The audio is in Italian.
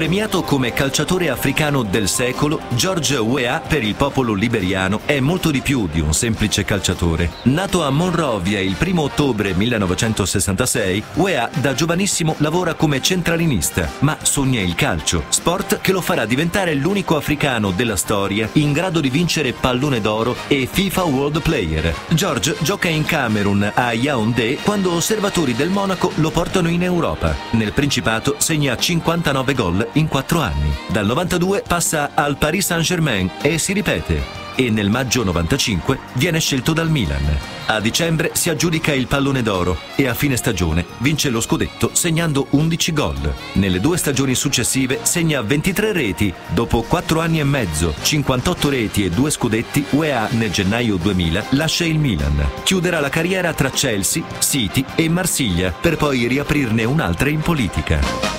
Premiato come calciatore africano del secolo, George Weah per il popolo liberiano è molto di più di un semplice calciatore. Nato a Monrovia il 1 ottobre 1966, Weah da giovanissimo lavora come centralinista, ma sogna il calcio, sport che lo farà diventare l'unico africano della storia in grado di vincere pallone d'oro e FIFA World Player. George gioca in Camerun a Yaoundé quando osservatori del Monaco lo portano in Europa. Nel Principato segna 59 gol in 4 anni. Dal 92 passa al Paris Saint-Germain e si ripete e nel maggio 95 viene scelto dal Milan. A dicembre si aggiudica il pallone d'oro e a fine stagione vince lo scudetto segnando 11 gol. Nelle due stagioni successive segna 23 reti. Dopo 4 anni e mezzo, 58 reti e 2 scudetti, UEA nel gennaio 2000 lascia il Milan. Chiuderà la carriera tra Chelsea, City e Marsiglia per poi riaprirne un'altra in politica.